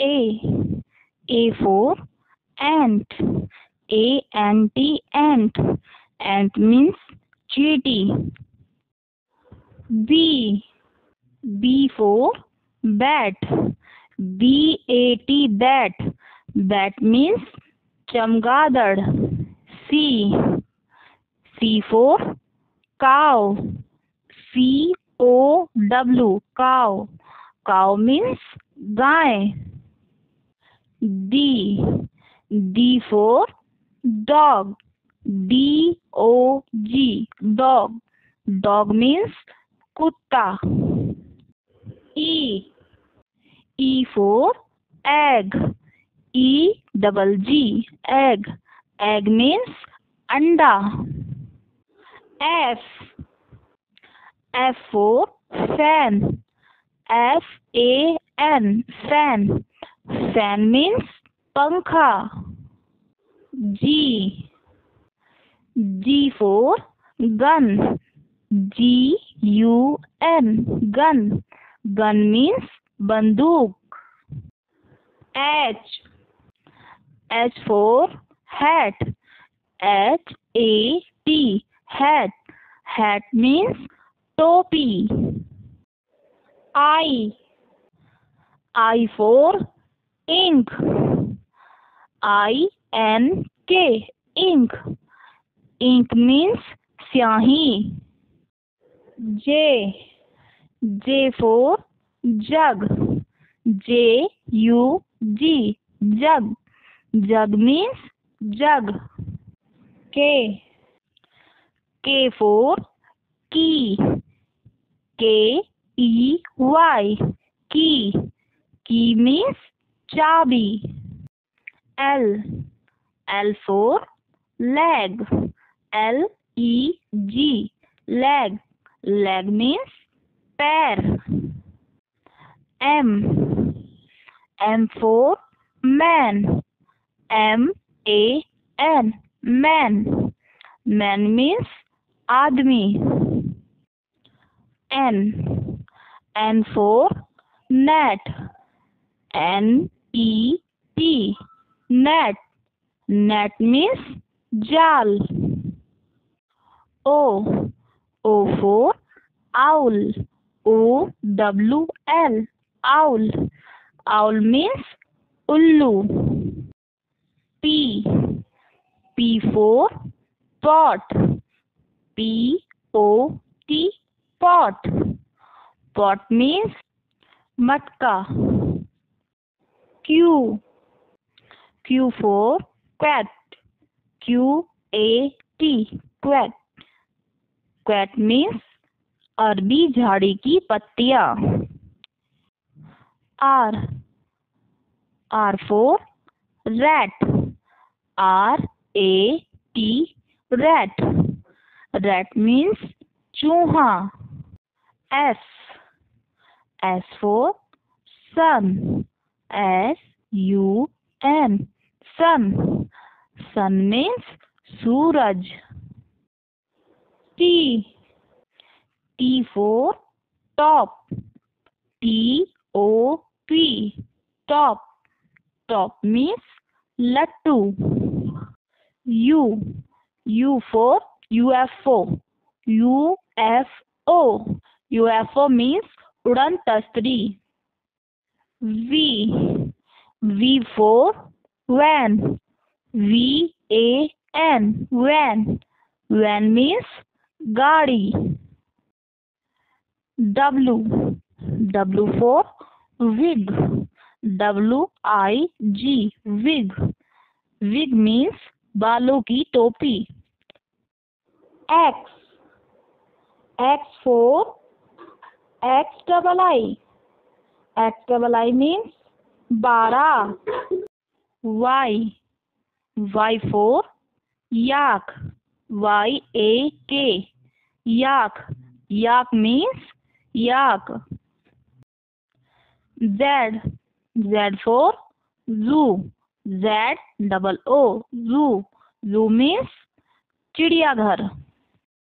A. A for ant. A N T ant. Ant means cheetah. B. B for bat. B A T bat. Bat means चमगादड़. C. C for cow. C O W cow. Cow means गाय. D. D for dog. D O G dog. Dog means कुत्ता. E. E for egg. E double G egg. Egg means अंडा. F. F for fan. F A N fan. Fan means पंखा. G. G for gun. G U N gun. Gun means बंदूक. H. H for hat. H A T hat. Hat means टोपी. I. I for ink. I N K ink. Ink means स्याही. J. J for jug. J U G jug. Jug means jug. K. K for key. K E Y key. Key means Derby. L. L for leg. L E G. Leg. Leg means pair. M. M for man. M A N. Man. Man means admi. N. N for net. N E T net. Net means जाल. O. O for owl. O W L owl. Owl means उल्लू. P. P for pot. P O T pot. Pot means मटका. Q. Q for cat. Q A T cat. Cat means अरबी झाड़ी की पत्तियाँ. R. R for rat. R A T rat. Rat means चूहा. S. S for sun. S U N sun sun means suraj. T. T for top. T O P. Top. Top means lattu. U. U for UFO UFO UFO means Udantastri. V. V for van. V A N van. Van means गाड़ी. W. W for wig. W I G wig. Wig means बालों की टोपी. X. X for X double I. X double I mean बारह Y Y for yak Y A K yak yak means yak. Z Z for zoo Z double O zoo zoo means चिड़ियाघर।